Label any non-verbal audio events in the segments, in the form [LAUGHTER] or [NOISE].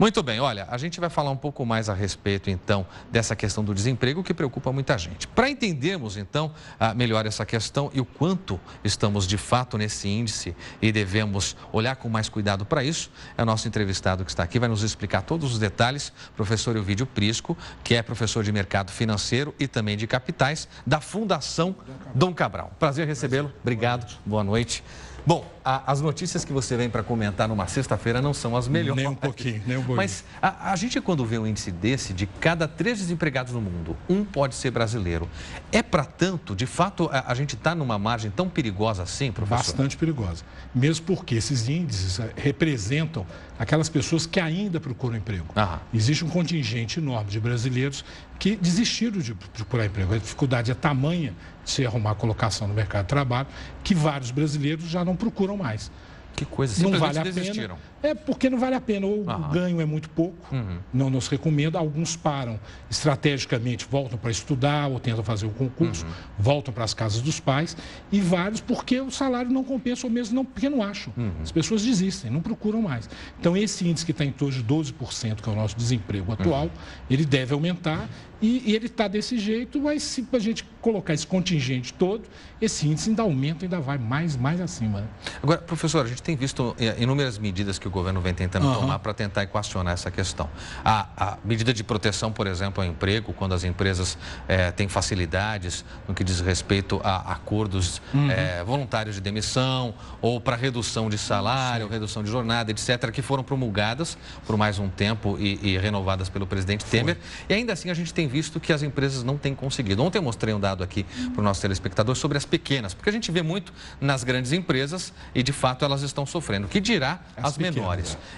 Muito bem, olha, a gente vai falar um pouco mais a respeito, então, dessa questão do desemprego que preocupa muita gente. Para entendermos, então, melhor essa questão e o quanto estamos de fato nesse índice e devemos olhar com mais cuidado para isso, é o nosso entrevistado que está aqui, vai nos explicar todos os detalhes, professor Elvídio Prisco, que é professor de mercado financeiro e também de capitais da Fundação Dom Cabral. Prazer recebê-lo, obrigado, boa noite. Bom, a, as notícias que você vem para comentar numa sexta-feira não são as melhores. Nem um pouquinho, nem um pouquinho. Mas a, a, gente, quando vê um índice desse, de cada três desempregados no mundo, um pode ser brasileiro. É para tanto? De fato, a, a gente está numa margem tão perigosa assim, professor? Bastante perigosa. Mesmo porque esses índices eh, representam aquelas pessoas que ainda procuram emprego. Aham. Existe um contingente enorme de brasileiros que desistiram de procurar emprego. A dificuldade é tamanha de se arrumar colocação no mercado de trabalho que vários brasileiros já não procuram mais. Que coisa, não vale a desistiram. pena. É porque não vale a pena. O ganho é muito pouco, uhum. não nos recomenda. Alguns param estrategicamente, voltam para estudar ou tentam fazer o concurso, uhum. voltam para as casas dos pais. E vários porque o salário não compensa ou mesmo não, porque não acham. Uhum. As pessoas desistem, não procuram mais. Então, esse índice que está em torno de 12%, que é o nosso desemprego atual, uhum. ele deve aumentar. E, e ele está desse jeito, mas se a gente colocar esse contingente todo, esse índice ainda aumenta, ainda vai mais, mais acima. Agora, professor, a gente tem visto eh, inúmeras medidas que o governo vem tentando uhum. tomar para tentar equacionar essa questão. A, a, medida de proteção, por exemplo, ao emprego, quando as empresas é, têm facilidades no que diz respeito a acordos uhum. é, voluntários de demissão ou para redução de salário, Sim. redução de jornada, etc., que foram promulgadas por mais um tempo e, e renovadas pelo presidente Foi. Temer. E ainda assim a gente tem visto que as empresas não têm conseguido. Ontem eu mostrei um dado aqui para o nosso telespectador sobre as pequenas, porque a gente vê muito nas grandes empresas e de fato elas estão sofrendo. O que dirá as, as menores?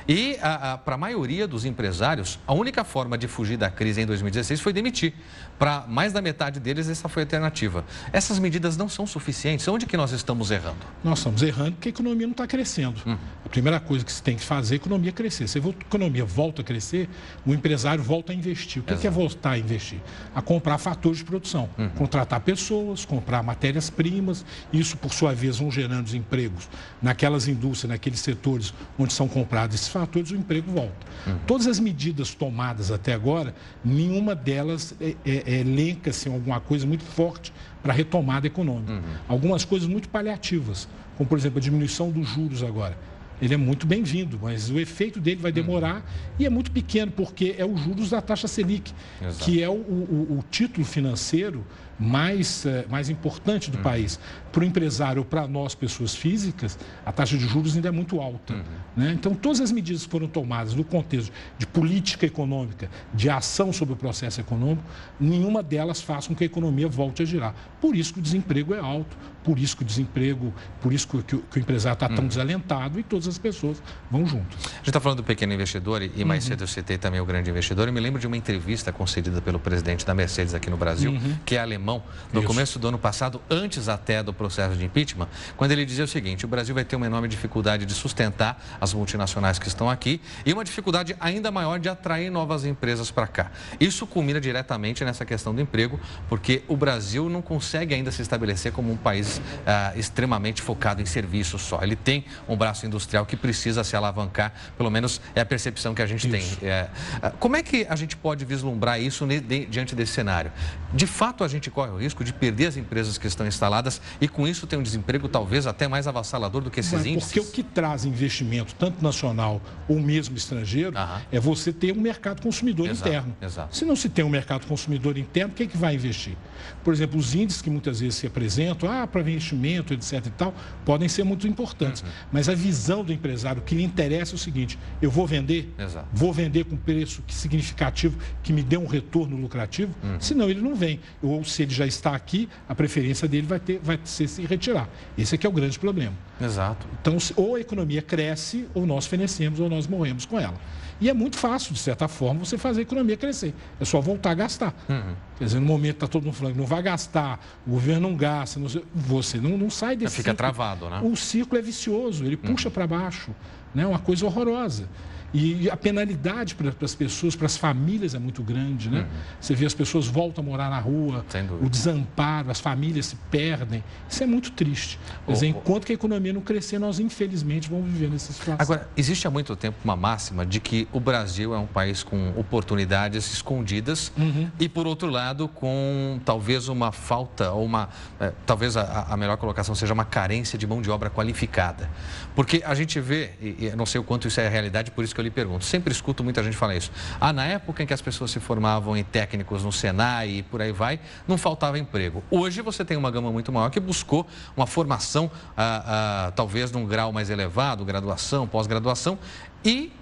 E para a maioria dos empresários, a única forma de fugir da crise em 2016 foi demitir. Para mais da metade deles, essa foi a alternativa. Essas medidas não são suficientes. Onde que nós estamos errando? Nós estamos errando porque a economia não está crescendo. Hum. A primeira coisa que se tem que fazer é a economia crescer. Se a economia volta a crescer, o empresário volta a investir. O que, que é voltar a investir? A comprar fatores de produção. Uhum. Contratar pessoas, comprar matérias-primas. Isso, por sua vez, vão gerando empregos naquelas indústrias, naqueles setores onde são comprados esses fatores, o emprego volta. Uhum. Todas as medidas tomadas até agora, nenhuma delas é, é, é elenca-se em alguma coisa muito forte para a retomada econômica. Uhum. Algumas coisas muito paliativas, como, por exemplo, a diminuição dos juros agora ele é muito bem-vindo, mas o efeito dele vai demorar uhum. e é muito pequeno, porque é os juros da taxa Selic, Exato. que é o, o, o, título financeiro mais, eh, mais importante do uhum. país. Para o empresário ou para nós, pessoas físicas, a taxa de juros ainda é muito alta. Uhum. Né? Então, todas as medidas que foram tomadas no contexto de política econômica, de ação sobre o processo econômico, nenhuma delas faz com que a economia volte a girar. Por isso que o desemprego é alto, por isso que o desemprego, por isso que, o, que o empresário está tão uhum. desalentado e todas as pessoas vão junto. A gente está falando do pequeno investidor e mais uhum. cedo eu citei também o grande investidor. Eu me lembro de uma entrevista concedida pelo presidente da Mercedes aqui no Brasil, uhum. que é alemão, no isso. começo do ano passado, antes até do processo de impeachment, quando ele dizia o seguinte: o Brasil vai ter uma enorme dificuldade de sustentar as multinacionais que estão aqui e uma dificuldade ainda maior de atrair novas empresas para cá. Isso culmina diretamente nessa questão do emprego, porque o Brasil não consegue ainda se estabelecer como um país ah, extremamente focado em serviços só. Ele tem um braço industrial que precisa se alavancar, pelo menos é a percepção que a gente isso. tem. É, ah, como é que a gente pode vislumbrar isso diante desse cenário? De fato, a gente corre o risco de perder as empresas que estão instaladas e, com isso, ter um desemprego talvez até mais avassalador do que esses índices? Porque o que traz investimento, tanto nacional ou mesmo estrangeiro, é você ter um mercado consumidor exato, interno. Exato. Se não se tem um mercado consumidor interno, quem é que vai investir? Por exemplo, os índices que muitas vezes se apresentam, ah, para investimento, etc. e tal, podem ser muito importantes. Uhum. Mas a visão do empresário que lhe interessa é o seguinte: eu vou vender, Exato. vou vender com preço significativo que me dê um retorno lucrativo, uhum. senão ele não vem. Ou se ele já está aqui, a preferência dele vai, ter, vai ser se retirar. Esse aqui é o grande problema. Exato. Então, ou a economia cresce, ou nós fenecemos, ou nós morremos com ela. E é muito fácil, de certa forma, você fazer a economia crescer. É só voltar a gastar. Uhum. Quer dizer, no momento está todo mundo falando, não vai gastar, o governo não gasta, não sei, você não, não sai desse Fica ciclo. travado, né? O ciclo é vicioso, ele puxa uhum. para baixo. É né? uma coisa horrorosa. E a penalidade para as pessoas, para as famílias é muito grande, né? Uhum. Você vê as pessoas voltam a morar na rua, o desamparo, as famílias se perdem. Isso é muito triste. Quer dizer, enquanto que a economia não crescer, nós infelizmente vamos viver nessa situação. Agora, existe há muito tempo uma máxima de que o Brasil é um país com oportunidades escondidas uhum. e, por outro lado, com talvez uma falta ou uma, é, talvez a, a melhor colocação seja uma carência de mão de obra qualificada. Porque a gente vê, e, e não sei o quanto isso é a realidade, por isso que eu lhe pergunto, sempre escuto muita gente falar isso. Ah, na época em que as pessoas se formavam em técnicos no Senai e por aí vai, não faltava emprego. Hoje você tem uma gama muito maior que buscou uma formação, ah, ah, talvez num grau mais elevado, graduação, pós-graduação, e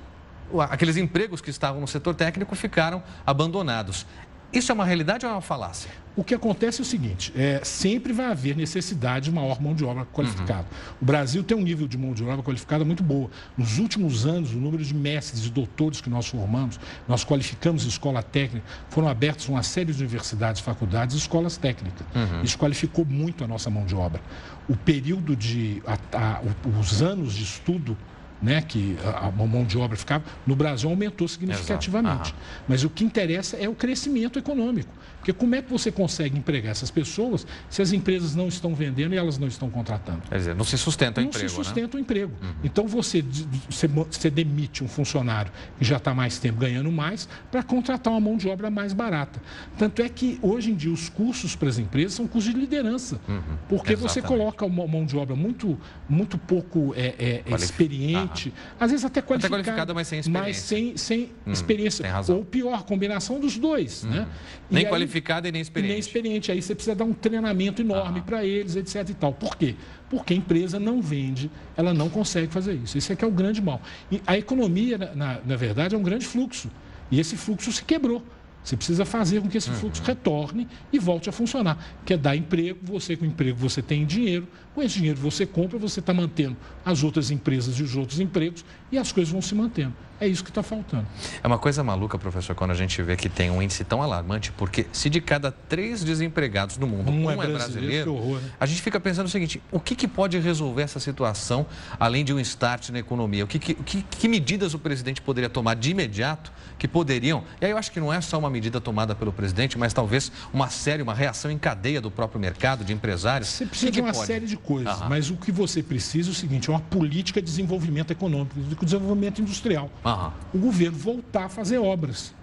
aqueles empregos que estavam no setor técnico ficaram abandonados. Isso é uma realidade ou é uma falácia? O que acontece é o seguinte: é, sempre vai haver necessidade de maior mão de obra qualificada. Uhum. O Brasil tem um nível de mão de obra qualificada muito boa. Nos últimos anos, o número de mestres e doutores que nós formamos, nós qualificamos escola técnica, foram abertas uma série de universidades, faculdades e escolas técnicas. Uhum. Isso qualificou muito a nossa mão de obra. O período de. A, a, os anos de estudo né, que a mão de obra ficava, no Brasil aumentou significativamente. Mas o que interessa é o crescimento econômico. Porque como é que você consegue empregar essas pessoas se as empresas não estão vendendo e elas não estão contratando? Quer dizer, não se sustenta o não emprego. Não se sustenta né? o emprego. Uhum. Então você, você demite um funcionário que já está mais tempo ganhando mais para contratar uma mão de obra mais barata. Tanto é que hoje em dia os cursos para as empresas são cursos de liderança. Uhum. Porque Exatamente. você coloca uma mão de obra muito, muito pouco é, é, experiente, às vezes até qualificada, até qualificada mas sem experiência. Mas sem, sem hum, experiência. Ou pior, combinação dos dois. Né? Nem qualificada e nem experiente. E nem experiente. Aí você precisa dar um treinamento enorme ah. para eles, etc. e tal. Por quê? Porque a empresa não vende, ela não consegue fazer isso. Isso é que é o grande mal. E a economia, na, na verdade, é um grande fluxo. E esse fluxo se quebrou. Você precisa fazer com que esse fluxo uhum. retorne e volte a funcionar. Que é dar emprego, você com emprego você tem dinheiro, com esse dinheiro você compra, você está mantendo as outras empresas e os outros empregos e as coisas vão se mantendo. É isso que está faltando. É uma coisa maluca, professor, quando a gente vê que tem um índice tão alarmante, porque se de cada três desempregados no mundo um, um é, brasileiro, é brasileiro horror, né? a gente fica pensando o seguinte: o que, que pode resolver essa situação, além de um start na economia? O que, que, que, que medidas o presidente poderia tomar de imediato que poderiam? E aí eu acho que não é só uma medida tomada pelo presidente, mas talvez uma série, uma reação em cadeia do próprio mercado, de empresários. Você precisa de uma pode? série de coisas, Aham. mas o que você precisa é o seguinte: é uma política de desenvolvimento econômico, de desenvolvimento industrial. Aham. O governo voltar a fazer obras.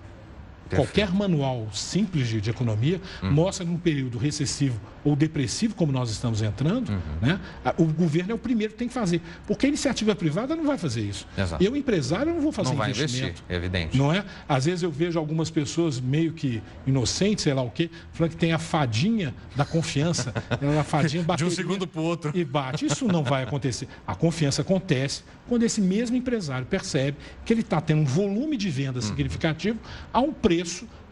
Qualquer manual simples de, de economia hum. mostra num período recessivo ou depressivo, como nós estamos entrando, uhum. né, o governo é o primeiro que tem que fazer. Porque a iniciativa privada não vai fazer isso. Exato. Eu, empresário, não vou fazer não investimento. Vai investir, é evidente. Não é? Às vezes eu vejo algumas pessoas meio que inocentes, sei lá o quê, falando que tem a fadinha da confiança. [LAUGHS] Ela a fadinha bate. De um segundo para o outro. E bate. Isso não vai acontecer. A confiança acontece quando esse mesmo empresário percebe que ele está tendo um volume de venda uhum. significativo a um preço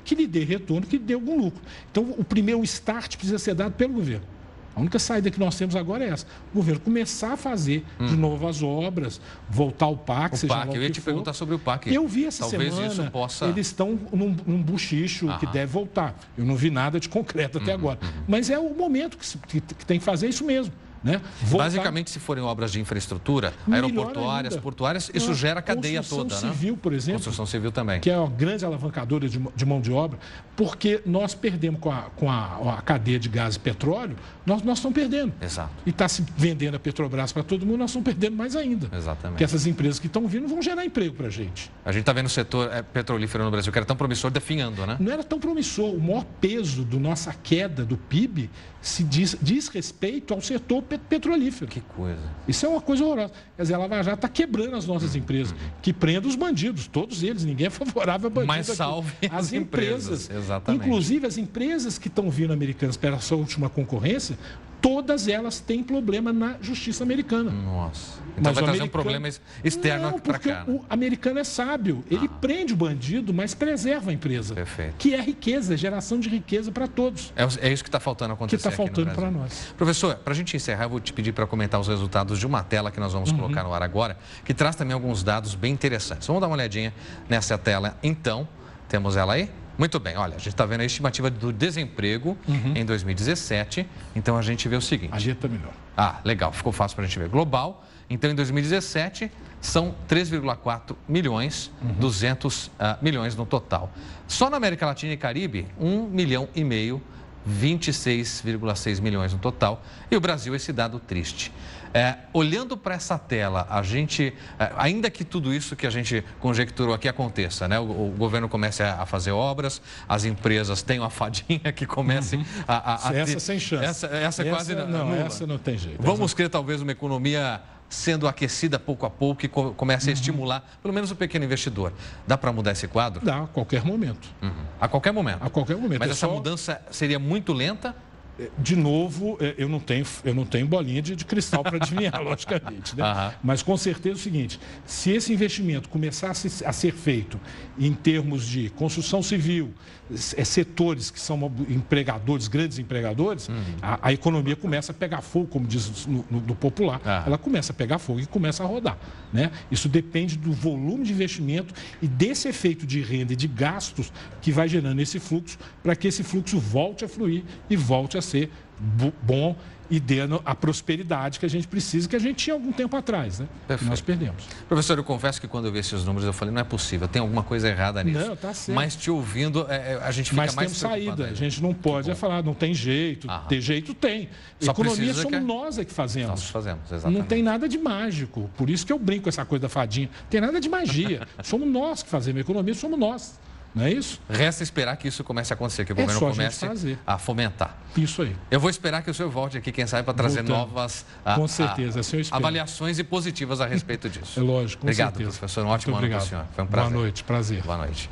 que lhe dê retorno, que lhe dê algum lucro. Então, o primeiro start precisa ser dado pelo governo. A única saída que nós temos agora é essa. O governo começar a fazer hum. de novo as obras, voltar ao PAC, o seja PAC, eu ia te for. perguntar sobre o PAC. Eu vi essa Talvez semana, possa... eles estão num, num buchicho Aham. que deve voltar. Eu não vi nada de concreto até uhum, agora. Uhum. Mas é o momento que, que, que tem que fazer isso mesmo. Né? Voltar... Basicamente, se forem obras de infraestrutura, Melhor aeroportuárias, ainda. portuárias, isso é, gera a cadeia toda. Construção civil, né? por exemplo. Construção civil também. Que é uma grande alavancadora de, de mão de obra, porque nós perdemos com, a, com a, a, cadeia de gás e petróleo, nós, nós estamos perdendo. Exato. E está se vendendo a Petrobras para todo mundo, nós estamos perdendo mais ainda. Exatamente. Porque essas empresas que estão vindo vão gerar emprego para a gente. A gente está vendo o setor é, petrolífero no Brasil, que era tão promissor, definhando, né? Não era tão promissor. O maior peso da nossa queda do PIB se diz, diz respeito ao setor petrolífero. Que coisa. Isso é uma coisa horrorosa. Quer dizer, a Lava Jato está quebrando as nossas empresas, que prendam os bandidos, todos eles, ninguém é favorável a bandidos. Mas salve [LAUGHS] as, as empresas. empresas. Exatamente. Inclusive, as empresas que estão vindo americanas pela sua última concorrência, todas elas têm problema na justiça americana. Nossa. Então mas vai trazer um problema externo para cá. O americano é sábio. Ele ah. prende o bandido, mas preserva a empresa. Perfeito. Que é riqueza, geração de riqueza para todos. É, é, isso que está faltando acontecer. Que está faltando para nós. Professor, para a gente encerrar, eu vou te pedir para comentar os resultados de uma tela que nós vamos uhum. colocar no ar agora, que traz também alguns dados bem interessantes. Vamos dar uma olhadinha nessa tela então. Temos ela aí? Muito bem, olha, a gente está vendo a estimativa do desemprego uhum. em 2017. Então a gente vê o seguinte. A gente está melhor. Ah, legal, ficou fácil para a gente ver. Global Então, em 2017, são 3,4 milhões, uhum. 200 uh, milhões no total. Só na América Latina e Caribe, 1 milhão e meio 26,6 milhões no total. E o Brasil, esse dado triste. É, olhando para essa tela, a gente, é, ainda que tudo isso que a gente conjecturou aqui aconteça, né? O, o governo comece a, a, fazer obras, as empresas têm uma fadinha que comece uhum. a, a, a, Essa ter, sem chance. Essa, essa, essa quase não, nula. essa não tem jeito. Vamos essa... talvez uma economia sendo aquecida pouco a pouco e comece a uhum. estimular, pelo menos o pequeno investidor. Dá para mudar esse quadro? Dá, a qualquer momento. Uhum. A qualquer momento. A qualquer momento. Mas é essa só... mudança seria muito lenta? De novo, é, eu não tenho, eu não tenho bolinha de, de cristal para adivinhar, [LAUGHS] logicamente. Né? Uhum. Mas com certeza é o seguinte: se esse investimento começasse a ser feito em termos de construção civil, é, setores que são empregadores, grandes empregadores, uhum. a, a, economia começa a pegar fogo, como diz no, no, no popular. Uhum. Ela começa a pegar fogo e começa a rodar. Né? Isso depende do volume de investimento e desse efeito de renda e de gastos que vai gerando esse fluxo para que esse fluxo volte a fluir e volte a ser bom e dando a prosperidade que a gente precisa, que a gente tinha algum tempo atrás, né? Perfeito. nós perdemos. Professor, eu confesso que quando eu vi esses números, eu falei, não é possível, tem alguma coisa errada nisso. Não, tá certo. Mas te ouvindo, é, é a gente fica Mas mais Mas tem saída, a gente não pode é falar, não tem jeito, Aham. ter jeito tem. Só Economia somos que... nós é que fazemos. Nós fazemos, exatamente. Não tem nada de mágico, por isso que eu brinco com essa coisa da fadinha. Não tem nada de magia, [LAUGHS] somos nós que fazemos, economia somos nós. Não é isso? Resta esperar que isso comece a acontecer, que o é governo comece a, a, fomentar. Isso aí. Eu vou esperar que o senhor volte aqui, quem sabe, para trazer Voltando. novas a, com certeza, a, avaliações e positivas a respeito disso. É lógico, com obrigado, certeza. professor. Um ótimo ano para o senhor. Foi um prazer. Boa noite, prazer. Boa noite.